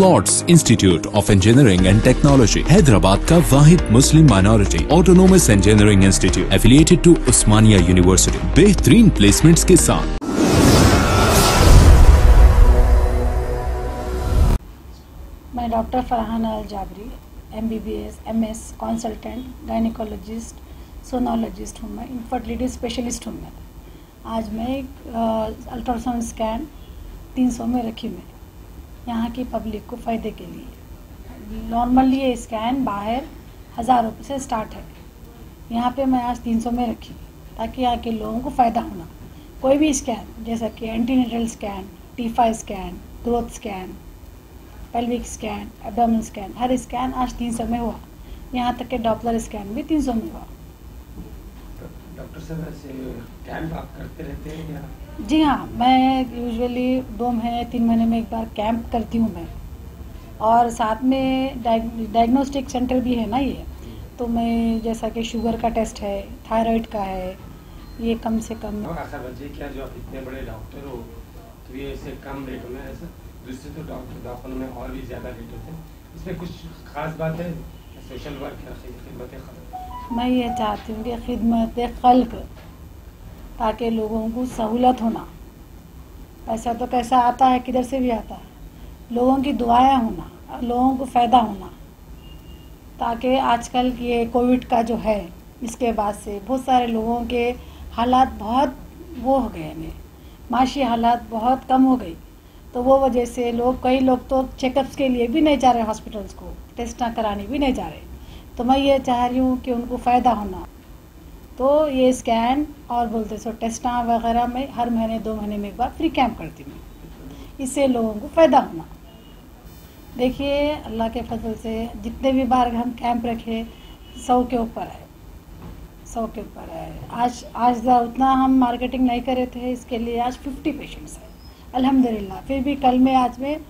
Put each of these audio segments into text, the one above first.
Lords institute of engineering and technology Hyderabad का वाहिद Muslim minority autonomous engineering institute affiliated to Osmania university बेहतरीन placements के साथ मैं doctor Farhan Al Jabri M B B S M S consultant gynaecologist sonologist हूँ मैं infertility specialist हूँ मैं। आज मैं एक अल्ट्रासाउंड स्कैन 300 में रखी मैं यहाँ की पब्लिक को फ़ायदे के लिए। नॉर्मली ये स्कैन बाहर हज़ार रुपये से स्टार्ट है। यहाँ पे मैं आज 300 में रखी, ताकि यहाँ के लोगों को फ़ायदा होना। कोई भी स्कैन जैसा कि antenatal scan TIFFA scan growth scan pelvic scan abdomen scan हर स्कैन आज तीन सौ में हुआ। यहाँ तक के डॉपलर स्कैन भी तीन सौ में हुआ। डॉक्टर साहब ऐसे कैंप आप करते रहते हैं या? जी हाँ मैं यूजुअली दो महीने तीन महीने में एक बार कैंप करती हूँ मैं। और साथ में डायग्नोस्टिक सेंटर भी है ना ये। तो मैं जैसा कि शुगर का टेस्ट है थायराइड का है ये कम से कम आशा बच्चे क्या जो आप इतने बड़े डॉक्टर हो तो ये ऐसे कम रेट में ऐसा दूसरे तो डॉक्टर दवाखानों में और भी ज़्यादा रेट होते हैं। इसमें कुछ खास बात है? सोशल वर्क खिदमत मैं ये चाहती हूँ कि खिदमत खल्क ताकि लोगों को सहूलत होना। पैसा तो कैसा आता है, किधर से भी आता है। लोगों की दुआएँ होना, लोगों को फ़ायदा होना, ताकि आजकल ये कोविड का जो है, इसके बाद से बहुत सारे लोगों के हालात बहुत वो हो गए हैं। माशी हालात बहुत कम हो गई। तो वो वजह से लोग, कई लोग तो चेकअप्स के लिए भी नहीं जा रहे हॉस्पिटल्स को टेस्ट ना कराने भी नहीं जा रहे। तो मैं ये चाह रही हूँ कि उनको फ़ायदा होना। तो ये स्कैन और बोलते सो टेस्टा वगैरह में हर महीने, दो महीने में एक बार फ्री कैंप करती हूँ। इससे लोगों को फ़ायदा होना। देखिए, अल्लाह के फजल से जितने भी बार हम कैंप रखे, सौ के ऊपर है सौ के ऊपर है आज आज उतना हम मार्केटिंग नहीं करे थे, इसके लिए आज फिफ्टी पेशेंट्स हैं अल्हम्दुलिल्लाह, फिर भी कल में, आज में,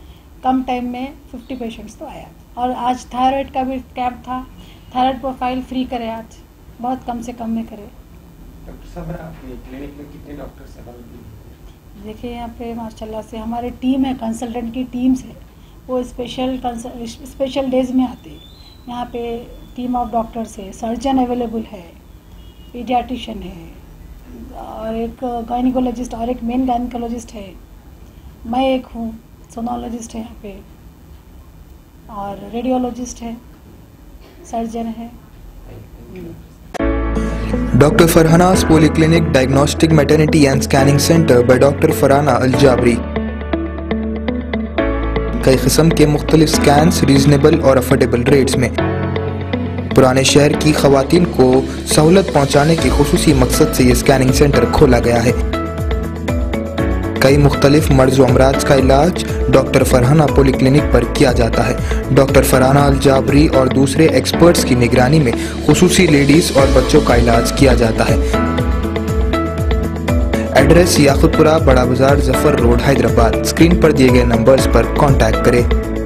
कम टाइम में फिफ्टी पेशेंट्स तो आया। और आज थायराइड का भी कैंप था। थायराइड प्रोफ़ाइल फ्री करे आज। बहुत कम से कम में करे। डॉक्टर साहब आपके क्लिनिक में कितने डॉक्टर साहब देखिए यहाँ पे माशाल्लाह से हमारी टीम है कंसल्टेंट की टीम्स है वो स्पेशल स्पेशल डेज़ में आते हैं। यहाँ पे टीम ऑफ़ डॉक्टर्स है सर्जन अवेलेबल है पीडियाटिशियन है और एक गायनिकोलॉजिस्ट और एक मेन गायनिकोलॉजिस्ट है। मैं एक हूँ सोनोलॉजिस्ट है यहाँ पे और रेडियोलॉजिस्ट है। सर्जन है. Farhana's Polyclinic Diagnostic Maternity and Scanning Center by Dr. Farhana Al Jabri कई किस्म के मुख्तलिफ़ स्कैन्स रीजनेबल और अफोर्डेबल रेट्स में पुराने शहर की खातन को सहूलत पहुँचाने के खसूसी मकसद से ये स्कैनिंग सेंटर खोला गया है कई मुख्तलिफ़ मर्ज अमराज का इलाज डॉक्टर फरहाना पोली क्लिनिक पर किया जाता है। डॉक्टर फरहाना अल जाबरी और दूसरे एक्सपर्ट्स की निगरानी में खसूसी लेडीज़ और बच्चों का इलाज किया जाता है। एड्रेस याकुतपुरा बड़ा बाज़ार ज़फ़र रोड, हैदराबाद। स्क्रीन पर दिए गए नंबर्स पर कॉन्टैक्ट करें।